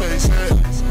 Face it.